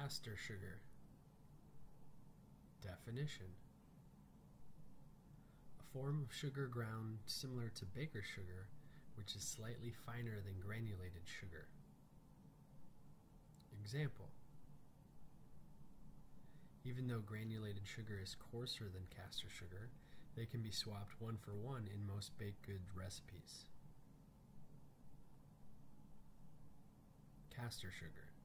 Caster sugar. Definition A form of sugar ground similar to baker's sugar, which is slightly finer than granulated sugar. Example Even though granulated sugar is coarser than caster sugar, they can be swapped one for one in most baked good recipes. Caster sugar.